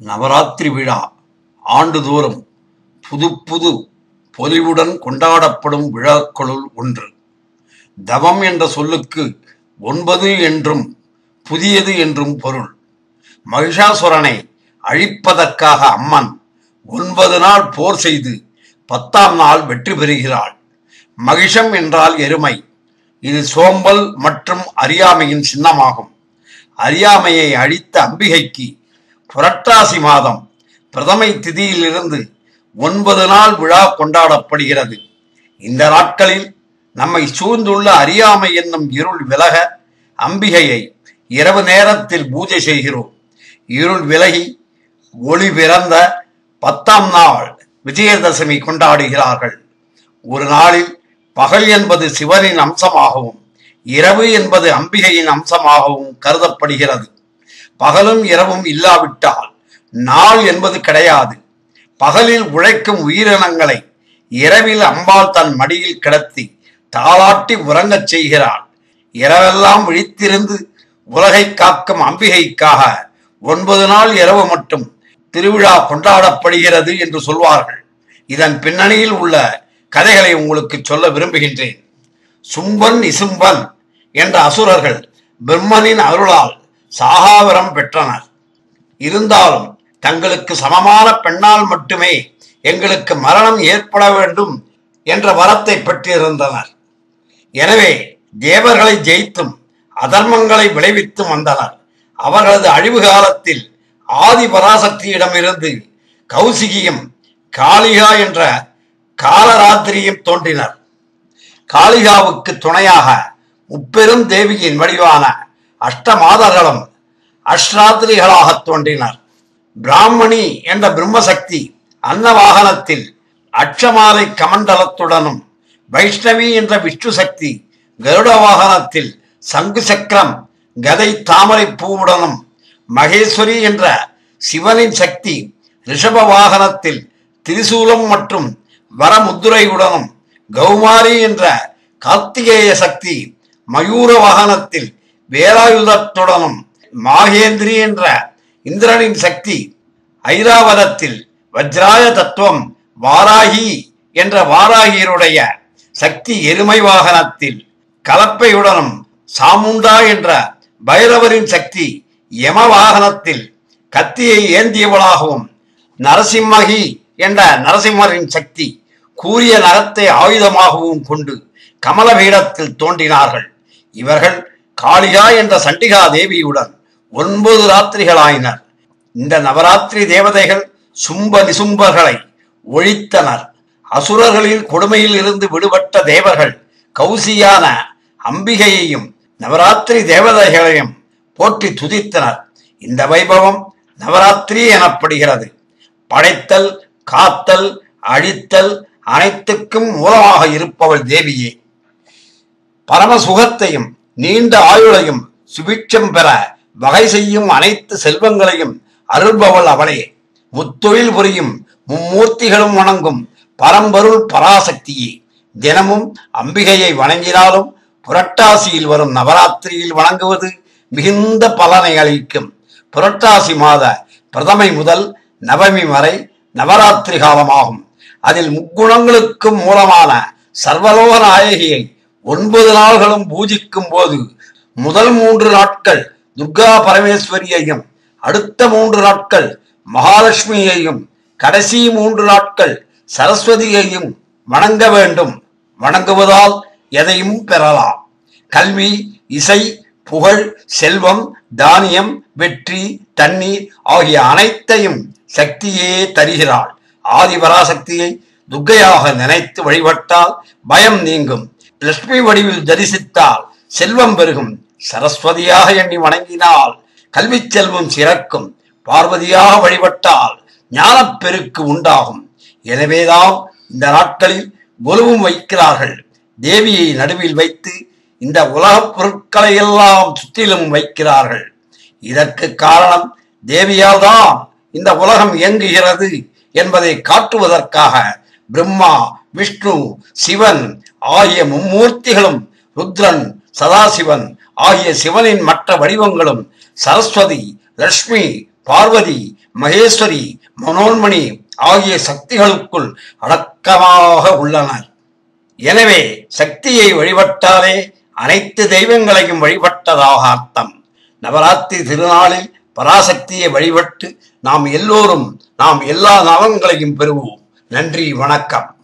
நவராத்திரி விழா ஆண்டுதோறும் புது புது பொலிவுடன் கொண்டாடப்படும் விழாக்களுள் ஒன்று. தவம் என்ற சொல்லுக்கு ஒன்பது என்றும் புதியது என்றும் பொருள். மகிஷாசுரனை அழிப்பதற்காக அம்மன் ஒன்பது நாள் போர் செய்து பத்தாம் நாள் வெற்றி பெறுகிறாள். மகிஷம் என்றால் எருமை. இது சோம்பல் மற்றும் அறியாமையின் சின்னமாகும். அறியாமையை அழித்த அம்பிகைக்கு புரட்டாசி மாதம் பிரதமை திதியிலிருந்து ஒன்பது நாள் விழா கொண்டாடப்படுகிறது. இந்த நாட்களில் நம்மை சூழ்ந்துள்ள அறியாமை என்னும் இருள் விலக அம்பிகையை இரவு நேரத்தில் பூஜை செய்கிறோம். இருள் விலகி ஒளி பிறந்த பத்தாம் நாள் விஜயதசமி கொண்டாடுகிறார்கள். ஒரு நாளில் பகல் என்பது சிவனின் அம்சமாகவும் இரவு என்பது அம்பிகையின் அம்சமாகவும் கருதப்படுகிறது. பகலும் இரவும் இல்லாவிட்டால் நாள் என்பது கிடையாது. பகலில் உழைக்கும் உயிரினங்களை இரவில் அம்பாள் தன் மடியில் கிடத்தி தாளாட்டி உறங்கச் செய்கிறாள். இரவெல்லாம் விழித்திருந்து உலகை காக்கும் அம்பிகைக்காக ஒன்பது நாள் இரவு மட்டும் திருவிழா கொண்டாடப்படுகிறது என்று சொல்வார்கள். இதன் பின்னணியில் உள்ள கதைகளை உங்களுக்கு சொல்ல விரும்புகின்றேன். சும்பன் இசும்பன் என்ற அசுரர்கள் பிரம்மனின் அருளால் சாகாவரம் பெற்றனர். இருந்தாலும் தங்களுக்கு சமமான பெண்ணால் மட்டுமே எங்களுக்கு மரணம் ஏற்பட வேண்டும் என்ற வரத்தை பெற்றிருந்தனர். எனவே தேவர்களை ஜெயித்தும் அதர்மங்களை விளைவித்தும் வந்தனர். அவர்களது அழிவு காலத்தில் ஆதி பராசக்தியிடமிருந்து கௌசிகியும் காளிகா என்ற காலராத்திரியும் தோன்றினர். காளிகாவுக்கு துணையாக முப்பெரும் தேவியின் வடிவான அஷ்டமாதர்களும் அஷ்டாத்திரிகளாக தோன்றினர். பிராமணி என்ற பிரம்மசக்தி அன்னவாகனத்தில் அட்சமாலை கமண்டலத்துடனும் வைஷ்ணவி என்ற விஷ்ணு சக்தி கருட வாகனத்தில் சங்கு சக்கரம் கதை தாமரை பூவுடனும் மகேஸ்வரி என்ற சிவனின் சக்தி ரிஷப வாகனத்தில் திரிசூலம் மற்றும் வரமுத்துரையுடனும் கௌமாரி என்ற கார்த்திகேய சக்தி மயூர வாகனத்தில் வேலாயுதத்துடனும் மாகேந்திரி என்ற இந்திரனின் சக்தி ஐராவதத்தில் வஜ்ராய தத்துவம் வாராகி என்ற வாராகியருடைய சக்தி எருமை வாகனத்தில் கலப்பையுடனும் சாமுண்டா என்ற பைரவரின் சக்தி யம வாகனத்தில் கத்தியை ஏந்தியவளாகவும் நரசிம்மகி என்ற நரசிம்மரின் சக்தி கூறிய நகத்தை ஆயுதமாகவும் கொண்டு கமலபீடத்தில் தோன்றினார்கள். இவர்கள் காளிகா என்ற சண்டிகா தேவியுடன் ஒன்பது ராத்திரிகளாயினர். இந்த நவராத்திரி தேவதைகள் சும்ப நிசும்பர்களை ஒழித்தனர். அசுரர்களின் கொடுமையில் இருந்து விடுபட்ட தேவர்கள் கௌசியான அம்பிகையையும் நவராத்திரி தேவதைகளையும் போற்றி துதித்தனர். இந்த வைபவம் நவராத்திரி எனப்படுகிறது. படைத்தல் காத்தல் அழித்தல் அனைத்துக்கும் மூலமாக இருப்பவள் தேவியே. பரம சுகத்தையும் நீண்ட ஆயுளையும் சுபிட்சம் பெற வகை செய்யும் அனைத்து செல்வங்களையும் அருள்பவள் அவளே. முத்தொழில் புரியும் மும்மூர்த்திகளும் வணங்கும் பரம்பொருள் பராசக்தியே. தினமும் அம்பிகையை வணங்கினாலும் புரட்டாசியில் வரும் நவராத்திரியில் வணங்குவது மிகுந்த பலனை அளிக்கும். புரட்டாசி மாத பிரதமை முதல் நவமி வரை நவராத்திரி காலமாகும். அதில் முக்குணங்களுக்கும் மூலமான சர்வலோக நாயகியை ஒன்பது நாள்களும் பூஜிக்கும் போது முதல் மூன்று நாட்கள் துர்கா பரமேஸ்வரியையும் அடுத்த மூன்று நாட்கள் மகாலட்சுமியையும் கடைசி மூன்று நாட்கள் சரஸ்வதியையும் வணங்க வேண்டும். வணங்குவதால் எதையும் பெறலாம். கல்வி இசை புகழ் செல்வம் தானியம் வெற்றி தண்ணீர் ஆகிய அனைத்தையும் சக்தியே தருகிறாள். ஆதிபராசக்தியை துர்க்கையாக நினைத்து வழிபட்டால் பயம் நீங்கும். லட்சுமி வடிவில் தரிசித்தால் செல்வம் பெருகும். சரஸ்வதியாக எண்ணி வணங்கினால் கல்வி செல்வம் சிறக்கும். பார்வதியாக வழிபட்டால் ஞானப்பெருக்கு உண்டாகும். எனவேதான் இந்த நாட்களில் கொலுவும் வைக்கிறார்கள். தேவியை நடுவில் வைத்து இந்த உலகப் பொருட்களை எல்லாம் சுற்றிலும் வைக்கிறார்கள். இதற்கு காரணம் தேவியால் தான் இந்த உலகம் இயங்குகிறது என்பதை காட்டுவதற்காக பிரம்மா விஷ்ணு சிவன் ஆகிய மும்மூர்த்திகளும் ருத்ரன் சதாசிவன் ஆகிய சிவனின் மற்ற வடிவங்களும் சரஸ்வதி லட்சுமி பார்வதி மகேஸ்வரி மனோன்மணி ஆகிய சக்திகளுக்குள் அடக்கமாக உள்ளனர். எனவே சக்தியை வழிபட்டாலே அனைத்து தெய்வங்களையும் வழிபட்டதாக அர்த்தம். நவராத்திரி திருநாளில் பராசக்தியை வழிபட்டு நாம் எல்லோரும் நாம் எல்லா நலன்களையும் பெறுவோம். நன்றி வணக்கம்.